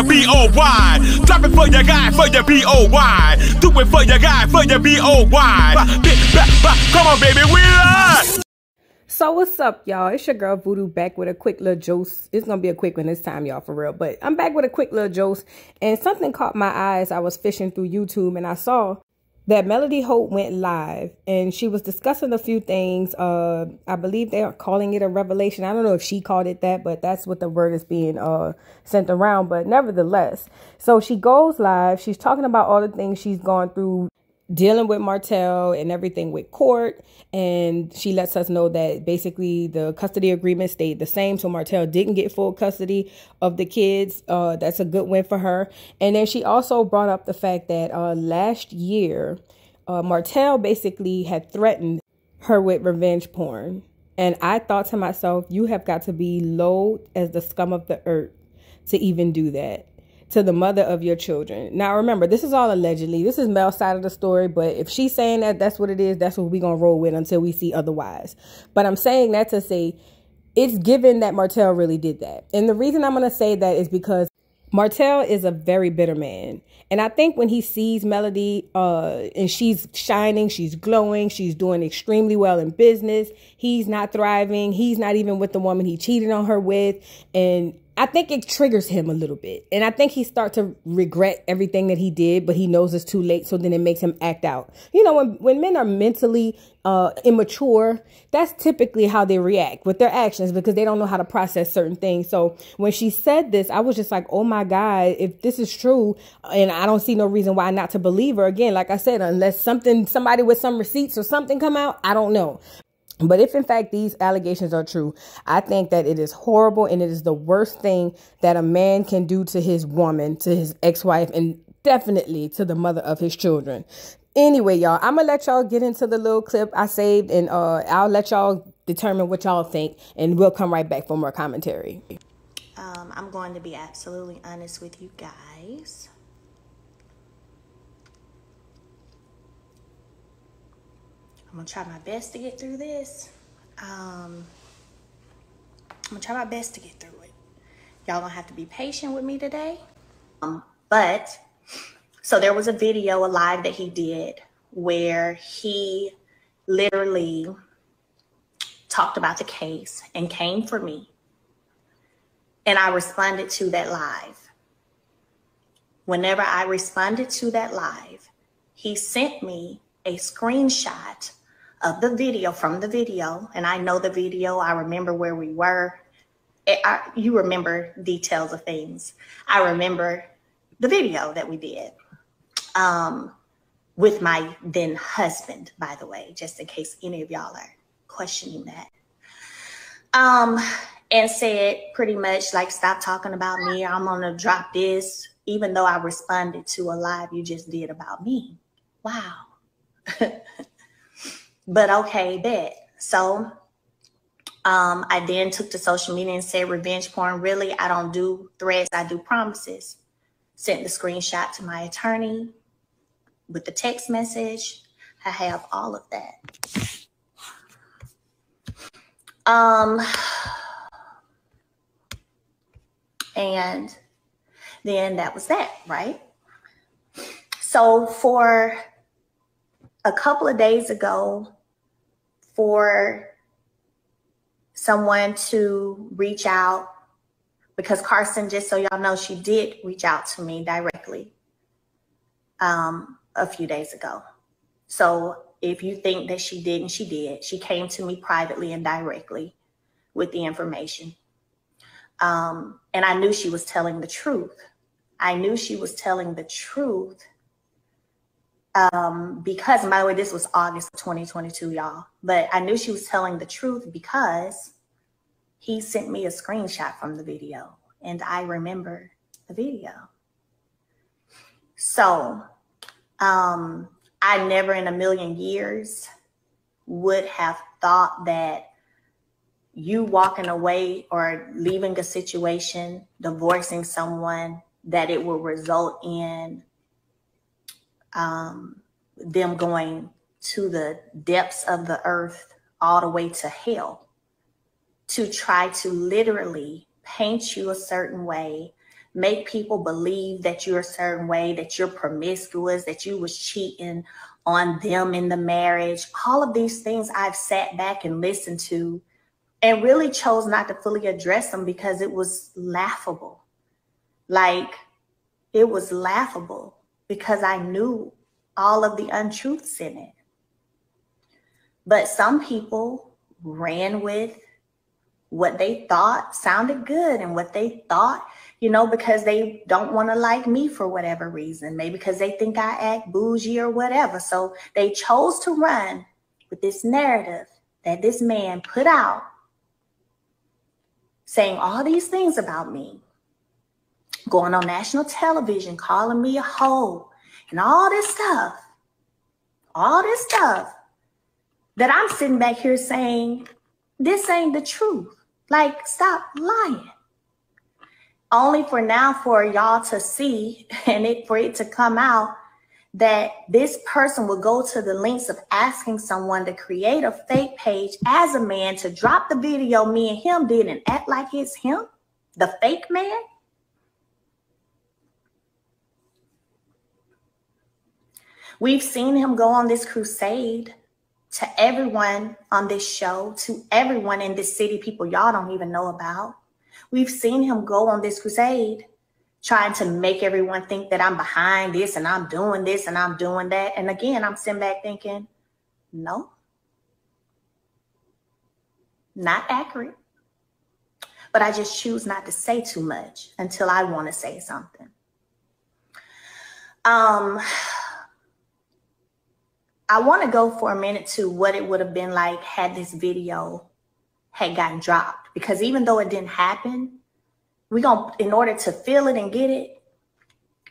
your B-O-Y. Drop it for your guy, for your B-O-Y. Do it for your guy, for your B-O-Y. Come on, baby, we are. So what's up, y'all? It's your girl Voodoo back with a quick little juice. It's gonna be a quick one this time, y'all, for real. But I'm back with a quick little juice, and something caught my eyes. I was fishing through YouTube, and I saw that Melody Holt went live, and she was discussing a few things. Uh, I believe they are calling it a revelation. I don't know if she called it that, but that's what the word is being uh sent around. But nevertheless, so she goes live. She's talking about all the things she's gone through dealing with Martell and everything with court. And she lets us know that basically the custody agreement stayed the same. So Martell didn't get full custody of the kids. Uh, that's a good win for her. And then she also brought up the fact that uh, last year, uh, Martell basically had threatened her with revenge porn. And I thought to myself, you have got to be low as the scum of the earth to even do that to the mother of your children. Now, remember, this is all allegedly. This is Mel's side of the story, but if she's saying that that's what it is, that's what we're going to roll with until we see otherwise. But I'm saying that to say it's given that Martell really did that. And the reason I'm going to say that is because Martell is a very bitter man. And I think when he sees Melody uh, and she's shining, she's glowing, she's doing extremely well in business, he's not thriving, he's not even with the woman he cheated on her with. And I think it triggers him a little bit. And I think he starts to regret everything that he did, but he knows it's too late. So then it makes him act out. You know, when, when men are mentally uh, immature, that's typically how they react with their actions because they don't know how to process certain things. So when she said this, I was just like, oh my God, if this is true, and I don't see no reason why not to believe her again. Like I said, unless something, somebody with some receipts or something come out, I don't know. But if in fact these allegations are true, I think that it is horrible and it is the worst thing that a man can do to his woman, to his ex wife, and definitely to the mother of his children. Anyway, y'all, I'm gonna let y'all get into the little clip I saved and uh, I'll let y'all determine what y'all think and we'll come right back for more commentary. Um, I'm going to be absolutely honest with you guys. I'm gonna try my best to get through this. Um, I'm gonna try my best to get through it. Y'all gonna have to be patient with me today. Um, but so there was a video, a live that he did where he literally talked about the case and came for me. And I responded to that live. Whenever I responded to that live, he sent me a screenshot of the video from the video, and I know the video. I remember where we were. It, I, you remember details of things. I remember the video that we did um, with my then husband, by the way, just in case any of y'all are questioning that. Um, and said pretty much like, stop talking about me. I'm gonna drop this, even though I responded to a live you just did about me. Wow. But okay, bet. So um, I then took to social media and said, revenge porn, really? I don't do threats, I do promises. Sent the screenshot to my attorney with the text message. I have all of that. Um, and then that was that, right? So for a couple of days ago, for someone to reach out because Carson, just so y'all know, she did reach out to me directly um, a few days ago. So if you think that she didn't, she did. She came to me privately and directly with the information. Um, and I knew she was telling the truth. I knew she was telling the truth um, because, by the way, this was August 2022, y'all. But I knew she was telling the truth because he sent me a screenshot from the video, and I remember the video. So, Um, I never in a million years would have thought that you walking away or leaving a situation, divorcing someone, that it will result in um, them going to the depths of the earth, all the way to hell, to try to literally paint you a certain way, make people believe that you're a certain way, that you're promiscuous, that you was cheating on them in the marriage. All of these things I've sat back and listened to and really chose not to fully address them because it was laughable. Like it was laughable because I knew all of the untruths in it. But some people ran with what they thought sounded good and what they thought, you know, because they don't want to like me for whatever reason, maybe because they think I act bougie or whatever. So they chose to run with this narrative that this man put out saying all these things about me, going on national television, calling me a hoe, and all this stuff, all this stuff that I'm sitting back here saying, this ain't the truth. Like, stop lying. Only for now for y'all to see and it for it to come out that this person will go to the lengths of asking someone to create a fake page as a man to drop the video me and him did and act like it's him, the fake man. We've seen him go on this crusade to everyone on this show, to everyone in this city, people y'all don't even know about. We've seen him go on this crusade trying to make everyone think that I'm behind this and I'm doing this and I'm doing that. And again, I'm sitting back thinking, no, not accurate. But I just choose not to say too much until I want to say something. Um, I want to go for a minute to what it would have been like had this video had gotten dropped. Because even though it didn't happen, we're gonna in order to feel it and get it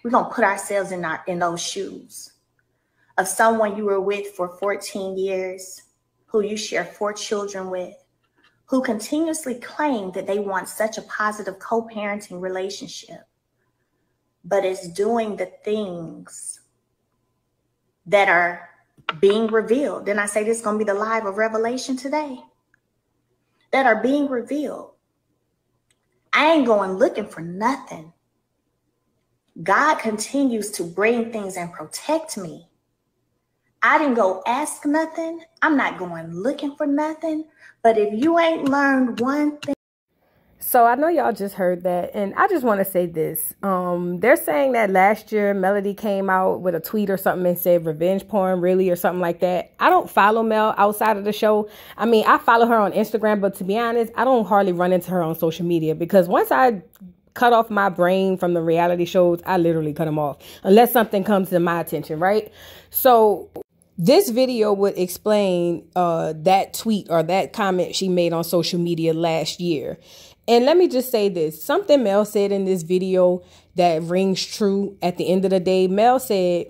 we're gonna put ourselves in our in those shoes of someone you were with for 14 years who you share four children with who continuously claim that they want such a positive co-parenting relationship but is doing the things that are being revealed then i say this is going to be the live of revelation today that are being revealed I ain't going looking for nothing. God continues to bring things and protect me. I didn't go ask nothing. I'm not going looking for nothing. But if you ain't learned one thing, so I know y'all just heard that, and I just want to say this. Um, they're saying that last year Melody came out with a tweet or something and said revenge porn, really, or something like that. I don't follow Mel outside of the show. I mean, I follow her on Instagram, but to be honest, I don't hardly run into her on social media because once I cut off my brain from the reality shows, I literally cut them off unless something comes to my attention, right? So this video would explain uh, that tweet or that comment she made on social media last year. And let me just say this something Mel said in this video that rings true at the end of the day. Mel said,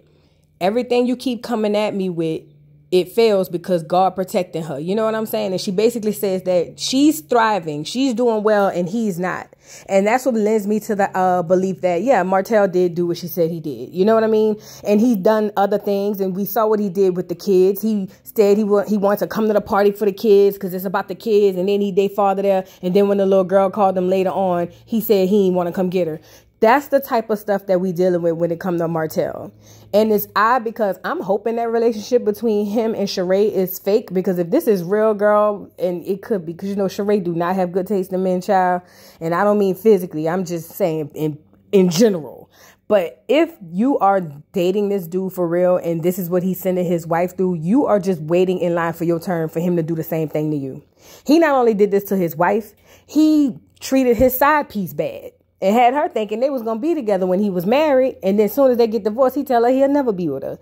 Everything you keep coming at me with, it fails because God protecting her. You know what I'm saying? And she basically says that she's thriving, she's doing well, and he's not. And that's what lends me to the uh, belief that, yeah, Martell did do what she said he did. You know what I mean? And he's done other things. And we saw what he did with the kids. He said he, wa- he wants to come to the party for the kids because it's about the kids. And then he, they father there. And then when the little girl called him later on, he said he didn't want to come get her. That's the type of stuff that we dealing with when it comes to Martell. And it's odd because I'm hoping that relationship between him and Sheree is fake because if this is real, girl, and it could be because you know Sheree do not have good taste in men, child. And I don't mean physically. I'm just saying in in general. But if you are dating this dude for real and this is what he's sending his wife through, you are just waiting in line for your turn for him to do the same thing to you. He not only did this to his wife, he treated his side piece bad and had her thinking they was gonna be together when he was married. And then as soon as they get divorced, he tell her he'll never be with her.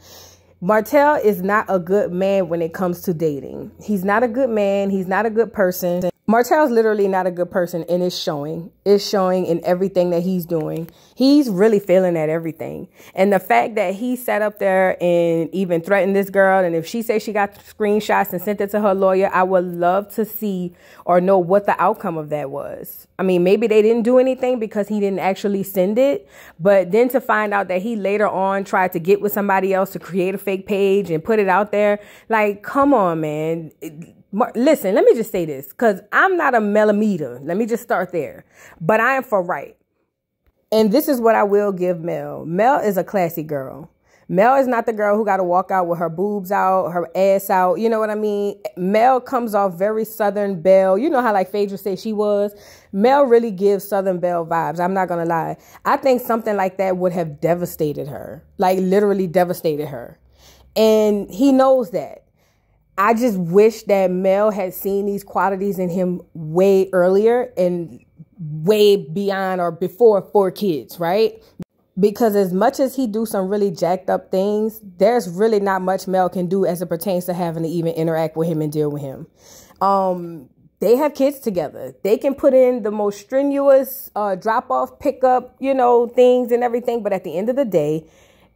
Martell is not a good man when it comes to dating. He's not a good man. He's not a good person. Martell's literally not a good person and it's showing. It's showing in everything that he's doing. He's really failing at everything. And the fact that he sat up there and even threatened this girl and if she says she got screenshots and sent it to her lawyer, I would love to see or know what the outcome of that was. I mean, maybe they didn't do anything because he didn't actually send it, but then to find out that he later on tried to get with somebody else to create a fake page and put it out there, like come on, man listen, let me just say this because I'm not a millimeter. Let me just start there. But I am for right. And this is what I will give Mel. Mel is a classy girl. Mel is not the girl who got to walk out with her boobs out, her ass out. You know what I mean? Mel comes off very Southern Belle. You know how like Phaedra said she was? Mel really gives Southern Belle vibes. I'm not going to lie. I think something like that would have devastated her. Like literally devastated her. And he knows that. I just wish that Mel had seen these qualities in him way earlier and way beyond or before four kids, right? Because as much as he do some really jacked up things, there's really not much Mel can do as it pertains to having to even interact with him and deal with him. Um, they have kids together. They can put in the most strenuous uh, drop off, pickup, you know, things and everything. But at the end of the day,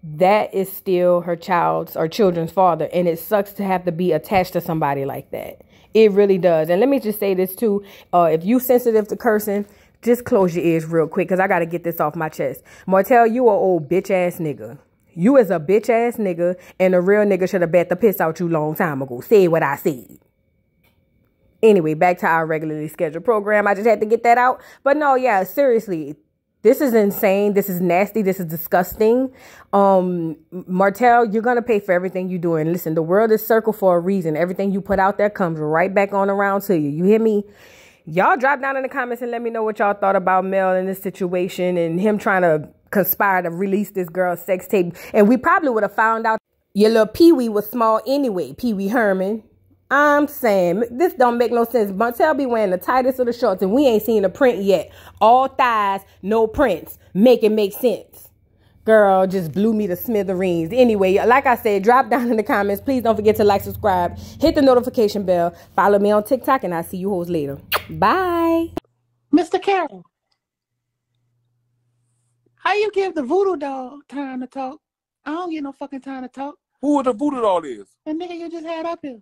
that is still her child's or children's father. And it sucks to have to be attached to somebody like that. It really does. And let me just say this too. Uh, if you sensitive to cursing, just close your ears real quick because I got to get this off my chest. Martell, you a old bitch ass nigga. You is a bitch ass nigga and a real nigga should have bet the piss out you long time ago. Say what I said. Anyway, back to our regularly scheduled program. I just had to get that out. But no, yeah, seriously, this is insane. This is nasty. This is disgusting. Um, Martell, you're going to pay for everything you do. And listen, the world is circle for a reason. Everything you put out there comes right back on around to you. You hear me? Y'all drop down in the comments and let me know what y'all thought about Mel in this situation and him trying to conspire to release this girl's sex tape. And we probably would have found out your little Pee Wee was small anyway, Pee Wee Herman. I'm saying this don't make no sense. Martell be wearing the tightest of the shorts and we ain't seen a print yet. All thighs, no prints. Make it make sense. Girl, just blew me to smithereens. Anyway, like I said, drop down in the comments. Please don't forget to like, subscribe, hit the notification bell, follow me on TikTok, and I'll see you hoes later. Bye. Mr. Carroll, how you give the voodoo doll time to talk? I don't get no fucking time to talk. Who the voodoo doll is? The nigga you just had up here.